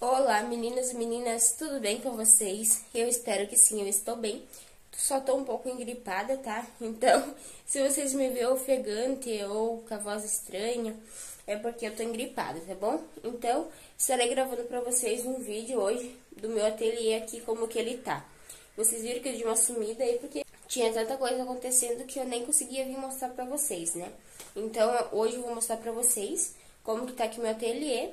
Olá, meninas e meninas, tudo bem com vocês? Eu espero que sim, eu estou bem. Só tô um pouco engripada, tá? Então, se vocês me verem ofegante ou com a voz estranha, é porque eu tô engripada, tá bom? Então, estarei gravando pra vocês um vídeo hoje do meu ateliê aqui, como que ele tá. Vocês viram que eu dei uma sumida aí, porque tinha tanta coisa acontecendo que eu nem conseguia vir mostrar pra vocês, né? Então, hoje eu vou mostrar pra vocês como que tá aqui meu ateliê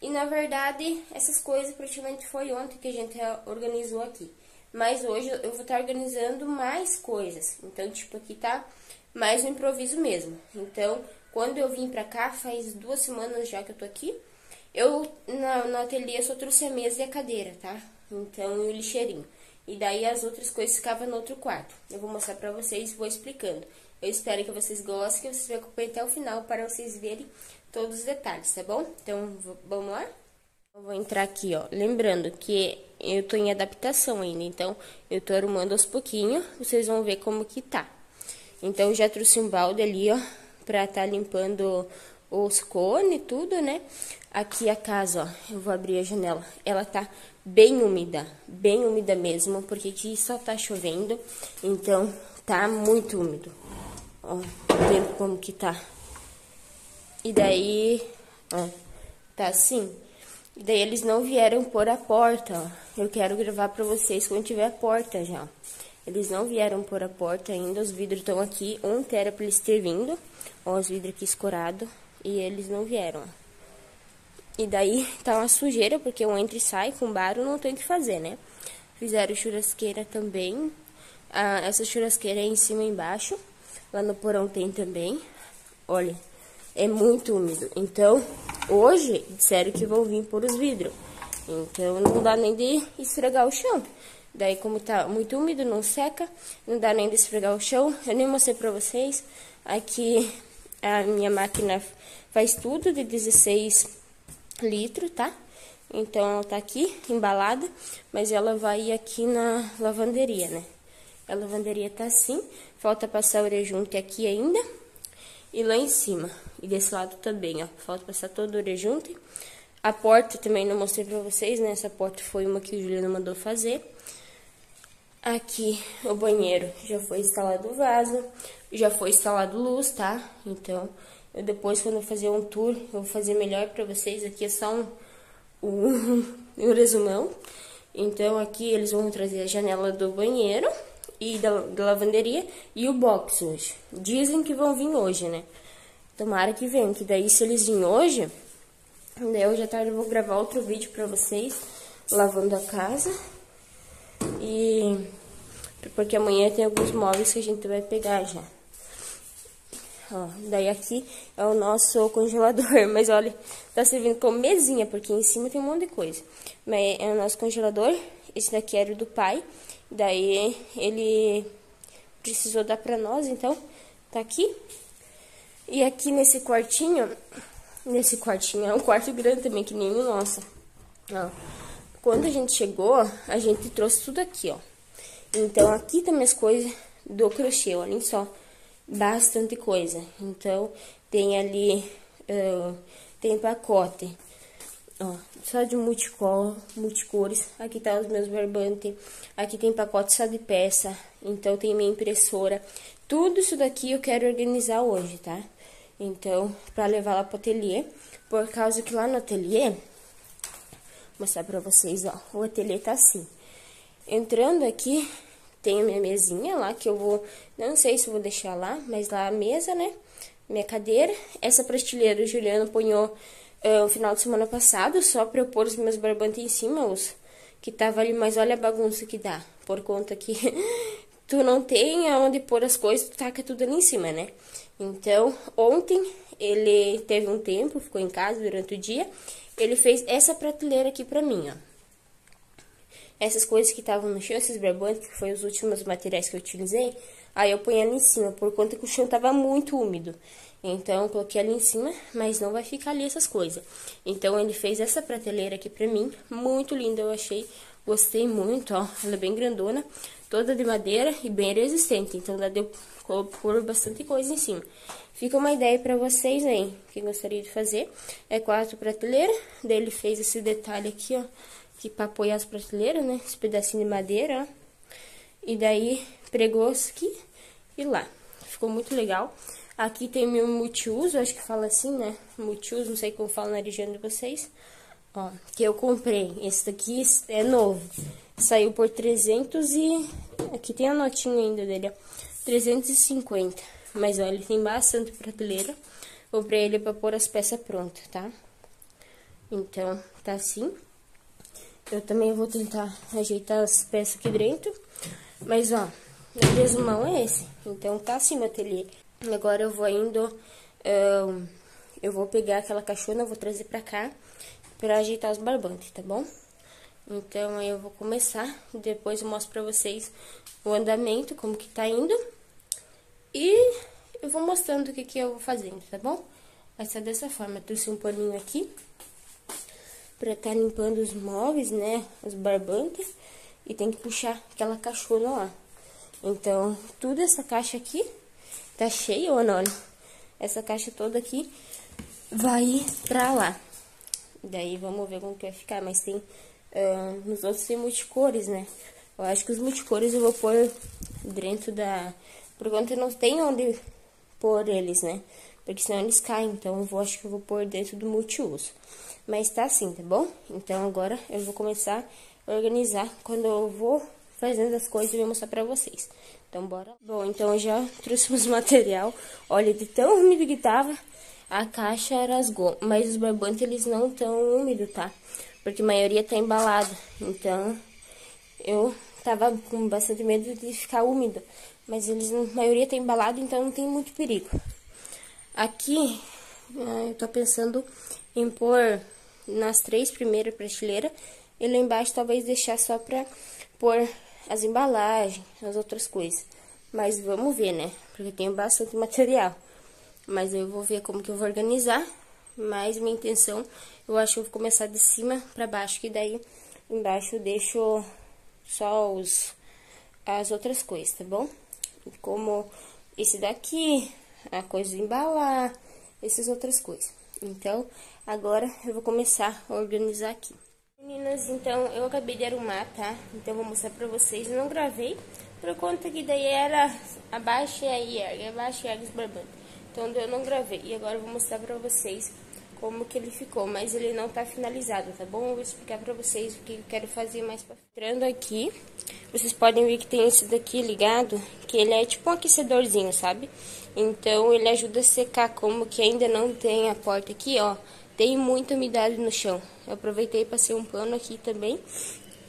e na verdade, essas coisas praticamente foi ontem que a gente organizou aqui. Mas hoje eu vou estar organizando mais coisas. Então, tipo, aqui tá mais um improviso mesmo. Então, quando eu vim pra cá, faz duas semanas já que eu tô aqui, eu na, no ateliê só trouxe a mesa e a cadeira, tá? Então, e o lixeirinho. E daí as outras coisas ficavam no outro quarto. Eu vou mostrar pra vocês e vou explicando. Eu espero que vocês gostem, que vocês acompanhem até o final para vocês verem todos os detalhes, tá bom? Então, vamos lá? Eu vou entrar aqui, ó. Lembrando que eu tô em adaptação ainda, então eu tô arrumando aos pouquinhos, vocês vão ver como que tá. Então, já trouxe um balde ali, ó, pra tá limpando os cones, tudo, né? Aqui a casa, ó, eu vou abrir a janela. Ela tá bem úmida, bem úmida mesmo, porque aqui só tá chovendo, então tá muito úmido. Ó, o tempo como que tá. E daí, ó, tá assim. E daí eles não vieram pôr a porta, ó. Eu quero gravar pra vocês quando tiver a porta já. Eles não vieram pôr a porta ainda, os vidros estão aqui. Ontem era pra eles terem vindo, ó, os vidros aqui escorados. E eles não vieram, ó. E daí tá uma sujeira, porque um entra e sai com barulho, não tem o que fazer, né? Fizeram churrasqueira também. Ah, essa churrasqueira é em cima e embaixo. Lá no porão tem também. Olha, é muito úmido. Então, hoje, disseram que vão vir por os vidros. Então, não dá nem de esfregar o chão. Daí, como tá muito úmido, não seca, não dá nem de esfregar o chão. Eu nem mostrei pra vocês. Aqui, a minha máquina faz tudo de 16 litros, tá? Então, ela tá aqui, embalada, mas ela vai aqui na lavanderia, né? A lavanderia tá assim, falta passar o orejunte aqui ainda. E lá em cima, e desse lado também, ó, falta passar todo o orejunte. A porta também não mostrei pra vocês, né? Essa porta foi uma que o Juliano mandou fazer. Aqui, o banheiro, já foi instalado o vaso, já foi instalado luz, tá? Então, eu depois, quando eu fazer um tour, eu vou fazer melhor pra vocês. Aqui é só um, um, um resumão. Então, aqui eles vão trazer a janela do banheiro e da, da, lavanderia e o box hoje. Dizem que vão vir hoje, né? Tomara que venham, que daí se eles virem hoje, daí hoje à tarde eu vou gravar outro vídeo pra vocês, lavando a casa. E... porque amanhã tem alguns móveis que a gente vai pegar já. Ó, daí aqui é o nosso congelador, mas olha, tá servindo como mesinha, porque em cima tem um monte de coisa. Mas é o nosso congelador, esse daqui era o do pai, Daí ele precisou dar pra nós, então tá aqui. E aqui nesse quartinho, nesse quartinho, é um quarto grande também, que nem o nosso. Ó, quando a gente chegou, a gente trouxe tudo aqui, ó. Então aqui também as coisas do crochê, olhem só. Bastante coisa. Então tem ali, uh, tem pacote Ó, só de multicol, multicores. Aqui tá os meus barbantes. Aqui tem pacote só de peça. Então, tem minha impressora. Tudo isso daqui eu quero organizar hoje, tá? Então, pra levar lá pro ateliê. Por causa que lá no ateliê... Vou mostrar pra vocês, ó. O ateliê tá assim. Entrando aqui, tem a minha mesinha lá, que eu vou... Não sei se vou deixar lá, mas lá a mesa, né? Minha cadeira. Essa prateleira o Juliano ponhou uh, o final de semana passado, só pra eu pôr os meus barbantes em cima, os que tava ali, mas olha a bagunça que dá, por conta que tu não tem aonde pôr as coisas, tu taca tudo ali em cima, né? Então, ontem ele teve um tempo, ficou em casa durante o dia, ele fez essa prateleira aqui pra mim, ó. Essas coisas que estavam no chão, esses barbantes, que foi os últimos materiais que eu utilizei, aí eu ponho ali em cima, por conta que o chão tava muito úmido. Então, eu coloquei ali em cima, mas não vai ficar ali essas coisas. Então, ele fez essa prateleira aqui pra mim, muito linda, eu achei, gostei muito, ó, ela é bem grandona. toda de madeira e bem resistente, então dá de pôr bastante coisa em cima. Fica uma ideia para vocês aí, que gostaria de fazer. É quatro prateleiras, daí ele fez esse detalhe aqui, ó, que para apoiar as prateleiras, né, esse pedacinho de madeira, ó. E daí pregou aqui e lá. Ficou muito legal. Aqui tem meu multiuso, acho que fala assim, né? Multiuso, não sei como fala na região de vocês. Ó, que eu comprei. Esse daqui é novo. Saiu por 300 e... Aqui tem a notinha ainda dele, ó. 350. Mas, ó, ele tem bastante prateleira. Comprei ele pra pôr as peças prontas, tá? Então, tá assim. Eu também vou tentar ajeitar as peças aqui dentro. Mas, ó, o resumão é esse. Então, tá assim o ateliê. Agora eu vou indo, eu vou pegar aquela caixona, vou trazer pra cá pra ajeitar os barbantes, tá bom? Então aí eu vou começar, depois eu mostro pra vocês o andamento, como que tá indo. E eu vou mostrando o que que eu vou fazendo, tá bom? Vai ser dessa forma, trouxe um paninho aqui pra tá limpando os móveis, né, os barbantes. E tem que puxar aquela caixona lá. Então, tudo essa caixa aqui Tá cheio ou não? Essa caixa toda aqui vai pra lá. Daí vamos ver como que vai ficar. Mas tem... Uh, nos outros tem multicores, né? Eu acho que os multicores eu vou pôr dentro da... Por eu não tenho onde pôr eles, né? Porque senão eles caem. Então eu vou, acho que eu vou pôr dentro do multiuso. Mas tá assim, tá bom? Então agora eu vou começar a organizar quando eu vou fazendo as coisas e vou mostrar pra vocês. Então, bora. Bom, então já trouxe os material. Olha, de tão úmido que tava, a caixa rasgou. Mas os barbantes, eles não tão úmidos, tá? Porque a maioria tá embalada. Então, eu tava com bastante medo de ficar úmido. Mas eles, a maioria tá embalado, então não tem muito perigo. Aqui, ah, eu tô pensando em pôr nas três primeiras prateleiras. E lá embaixo, talvez deixar só pra pôr as embalagens, as outras coisas. Mas vamos ver, né? Porque tem bastante material. Mas eu vou ver como que eu vou organizar. Mas minha intenção, eu acho que eu vou começar de cima para baixo, que daí embaixo eu deixo só os, as outras coisas, tá bom? Como esse daqui, a coisa de embalar, essas outras coisas. Então, agora eu vou começar a organizar aqui. Meninas, então eu acabei de arrumar, tá? Então vou mostrar pra vocês. Eu não gravei, por conta que daí era abaixo e aí ergue, abaixo e ergue os barbantes. Então eu não gravei. E agora eu vou mostrar pra vocês como que ele ficou, mas ele não tá finalizado, tá bom? Eu vou explicar pra vocês o que eu quero fazer mais pra. Entrando aqui, vocês podem ver que tem esse daqui ligado, que ele é tipo um aquecedorzinho, sabe? Então ele ajuda a secar, como que ainda não tem a porta aqui, ó tem muita umidade no chão. Eu aproveitei e passei um pano aqui também.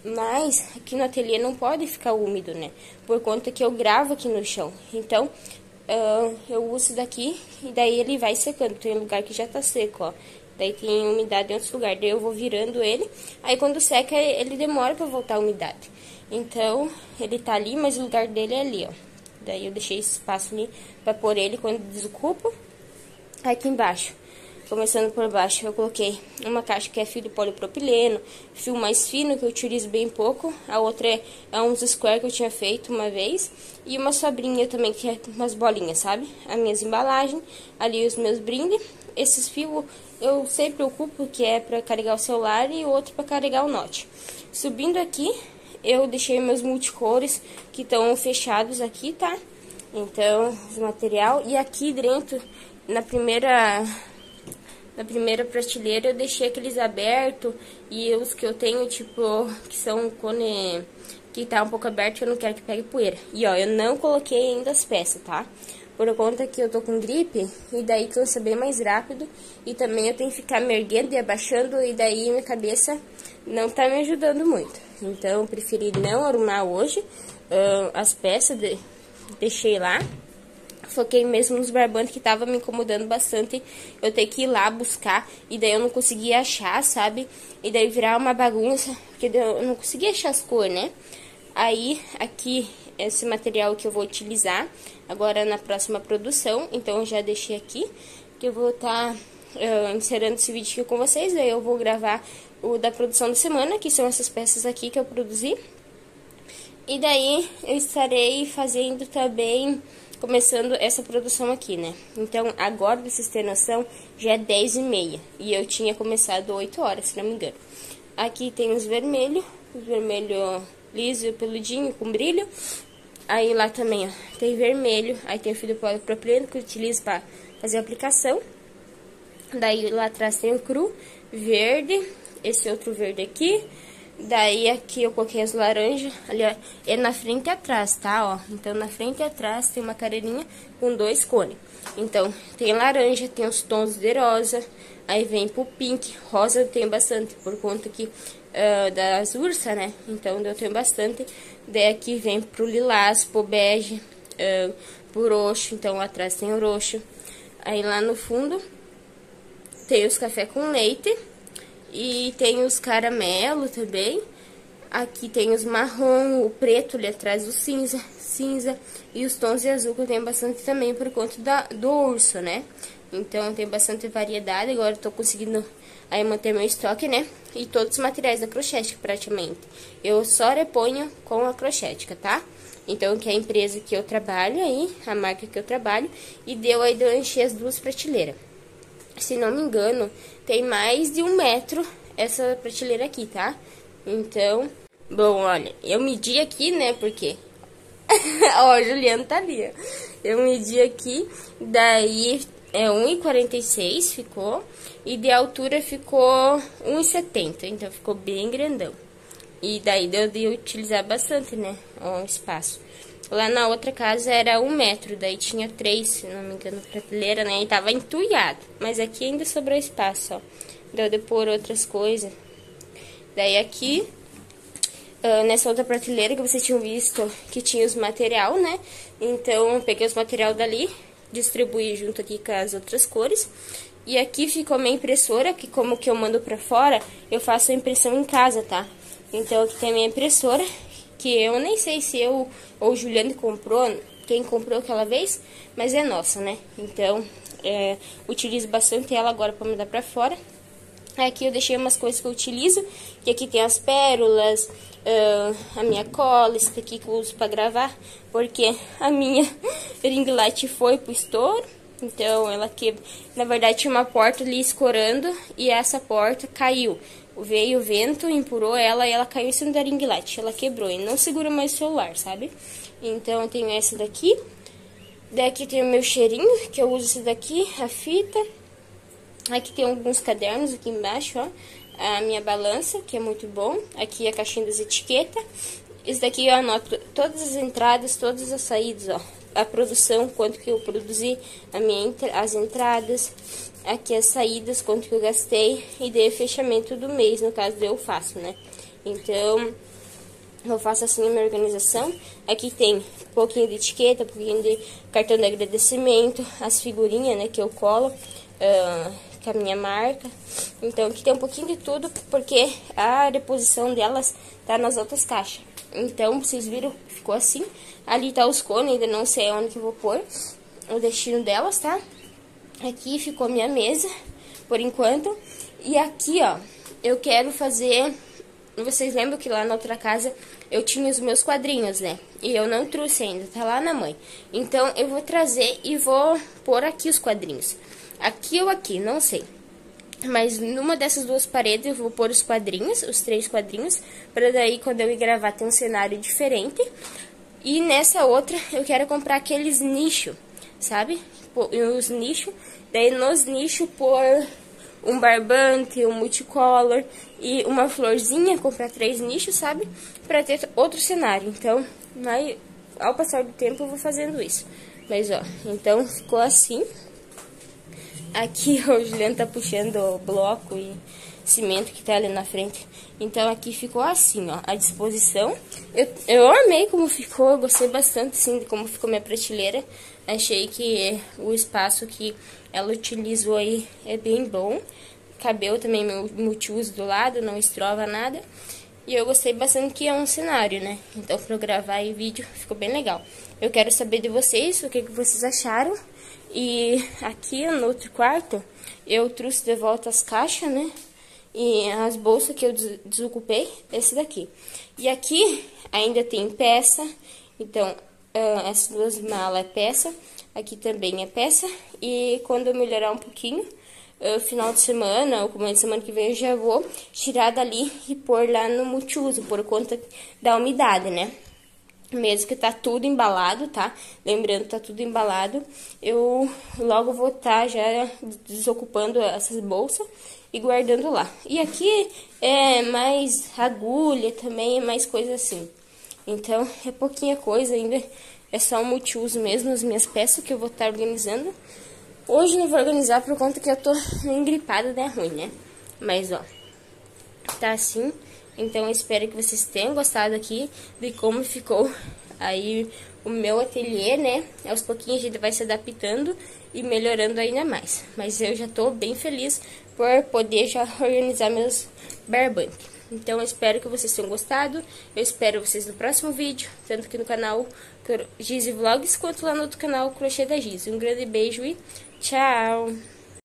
Mas aqui no ateliê não pode ficar úmido, né? Por conta que eu gravo aqui no chão. Então, uh, eu uso daqui e daí ele vai secando. Tem lugar que já tá seco, ó. Daí tem umidade em outros lugares. Daí eu vou virando ele. Aí quando seca, ele demora pra voltar a umidade. Então, ele tá ali, mas o lugar dele é ali, ó. Daí eu deixei esse espaço ali pra pôr ele quando desocupo. Aqui embaixo Começando por baixo, eu coloquei uma caixa que é fio de polipropileno, fio mais fino que eu utilizo bem pouco, a outra é, é uns square que eu tinha feito uma vez, e uma sobrinha também, que é umas bolinhas, sabe? As minhas embalagens, ali os meus brindes. Esses fios eu sempre ocupo, que é para carregar o celular e outro para carregar o note. Subindo aqui, eu deixei meus multicores que estão fechados aqui, tá? Então, os material. E aqui dentro, na primeira na primeira prateleira eu deixei aqueles abertos e os que eu tenho, tipo, que são cone que tá um pouco aberto, eu não quero que pegue poeira. E ó, eu não coloquei ainda as peças, tá? Por conta que eu tô com gripe, e daí cansa bem mais rápido, e também eu tenho que ficar me erguendo e abaixando, e daí minha cabeça não tá me ajudando muito. Então, eu preferi não arrumar hoje uh, as peças, de, deixei lá, foquei mesmo nos barbantes que tava me incomodando bastante. Eu ter que ir lá buscar e daí eu não conseguia achar, sabe? E daí virar uma bagunça, porque eu não conseguia achar as cores, né? Aí, aqui, esse material que eu vou utilizar agora na próxima produção. Então, eu já deixei aqui, que eu vou estar tá, uh, encerrando esse vídeo aqui com vocês. Aí eu vou gravar o da produção da semana, que são essas peças aqui que eu produzi. E daí eu estarei fazendo também, começando essa produção aqui, né? Então, agora, pra vocês terem noção, já é 10 e meia. E eu tinha começado 8 horas, se não me engano. Aqui tem os vermelhos, os vermelho liso, peludinho, com brilho. Aí lá também, ó, tem vermelho, aí tem o fio polipropileno que eu utilizo para fazer a aplicação. Daí lá atrás tem o cru, verde, esse outro verde aqui, Daí aqui eu coloquei as laranjas, ali ó, é na frente e atrás, tá, ó. Então na frente e atrás tem uma carreirinha com dois cones. Então tem laranja, tem os tons de rosa, aí vem pro pink, rosa eu tenho bastante, por conta que uh, das ursas, né? Então eu tenho bastante. Daí aqui vem pro lilás, pro bege, uh, pro roxo, então atrás tem o roxo. Aí lá no fundo tem os café com leite e tem os caramelo também. Aqui tem os marrom, o preto ali atrás, o cinza, cinza. E os tons de azul que eu tenho bastante também por conta da, do urso, né? Então tem bastante variedade. Agora eu tô conseguindo aí manter meu estoque, né? E todos os materiais da crochética praticamente. Eu só reponho com a crochética, tá? Então, que é a empresa que eu trabalho aí, a marca que eu trabalho, e deu aí de eu encher as duas prateleiras se não me engano, tem mais de um metro essa prateleira aqui, tá? Então, bom, olha, eu medi aqui, né, porque... ó, o Juliano tá ali. Eu medi aqui, daí é 1,46 ficou, e de altura ficou 1,70, então ficou bem grandão. E daí deu de utilizar bastante, né, o espaço. Lá na outra casa era um metro, daí tinha três, se não me engano, prateleira, né? E tava entulhado. Mas aqui ainda sobrou espaço, ó. Deu de pôr outras coisas. Daí aqui, uh, nessa outra prateleira que vocês tinham visto, que tinha os material, né? Então, eu peguei os material dali, distribuí junto aqui com as outras cores. E aqui ficou minha impressora, que como que eu mando pra fora, eu faço a impressão em casa, tá? Então, aqui tem a minha impressora, que eu nem sei se eu ou o Juliano comprou, quem comprou aquela vez, mas é nossa, né? Então, é, utilizo bastante ela agora para mandar para fora. Aqui eu deixei umas coisas que eu utilizo, que aqui tem as pérolas, uh, a minha cola, isso aqui que eu uso para gravar, porque a minha ring light foi pro estouro, então ela quebrou. Na verdade tinha uma porta ali escorando e essa porta caiu veio o vento, empurrou ela e ela caiu em cima da ring light. Ela quebrou e não segura mais o celular, sabe? Então, eu tenho essa daqui. Daqui tem o meu cheirinho, que eu uso esse daqui, a fita. Aqui tem alguns cadernos aqui embaixo, ó. A minha balança, que é muito bom. Aqui a caixinha das etiquetas. Esse daqui eu anoto todas as entradas, todas as saídas, ó. A produção, quanto que eu produzi, a minha, as entradas, aqui as saídas, quanto que eu gastei e dei o fechamento do mês, no caso eu faço, né? Então, eu faço assim a minha organização. Aqui tem um pouquinho de etiqueta, um pouquinho de cartão de agradecimento, as figurinhas, né, que eu colo uh, com a minha marca. Então, aqui tem um pouquinho de tudo, porque a reposição delas tá nas outras caixas. Então, vocês viram, ficou assim. Ali tá os cones, ainda não sei onde que eu vou pôr o destino delas, tá? Aqui ficou minha mesa, por enquanto. E aqui, ó, eu quero fazer... Vocês lembram que lá na outra casa eu tinha os meus quadrinhos, né? E eu não trouxe ainda, tá lá na mãe. Então, eu vou trazer e vou pôr aqui os quadrinhos. Aqui ou aqui, não sei. Mas numa dessas duas paredes eu vou pôr os quadrinhos, os três quadrinhos, para daí quando eu ir gravar ter um cenário diferente. E nessa outra eu quero comprar aqueles nichos, sabe? os nichos, daí nos nichos pôr um barbante, um multicolor e uma florzinha, comprar três nichos, sabe? Pra ter outro cenário. Então, vai, ao passar do tempo eu vou fazendo isso. Mas, ó, então ficou assim. Aqui o Juliano tá puxando bloco e cimento que tá ali na frente. Então aqui ficou assim, ó, a disposição. Eu, eu amei como ficou, eu gostei bastante, sim, de como ficou minha prateleira. Achei que o espaço que ela utilizou aí é bem bom. Cabeu também multiuso do lado, não estrova nada. E eu gostei bastante que é um cenário, né? Então, para gravar aí vídeo, ficou bem legal. Eu quero saber de vocês, o que, que vocês acharam. E aqui no outro quarto, eu trouxe de volta as caixas, né? E as bolsas que eu desocupei, esse daqui. E aqui ainda tem peça, então uh, essas duas malas é peça, aqui também é peça. E quando melhorar um pouquinho, uh, final de semana ou começo de semana que vem, eu já vou tirar dali e pôr lá no multiuso, por conta da umidade, né? mesmo que tá tudo embalado, tá? Lembrando, tá tudo embalado. Eu logo vou estar tá já desocupando essas bolsas e guardando lá. E aqui é mais agulha também, é mais coisa assim. Então, é pouquinha coisa ainda, é só um multiuso mesmo, as minhas peças que eu vou estar tá organizando. Hoje não vou organizar por conta que eu tô engripada, né, ruim, né? Mas, ó, tá assim. Então, eu espero que vocês tenham gostado aqui de como ficou aí o meu ateliê, né? Aos pouquinhos a gente vai se adaptando e melhorando ainda mais. Mas eu já tô bem feliz por poder já organizar meus barbantes. Então, eu espero que vocês tenham gostado. Eu espero vocês no próximo vídeo, tanto aqui no canal Giz Vlogs, quanto lá no outro canal Crochê da Giz. Um grande beijo e tchau!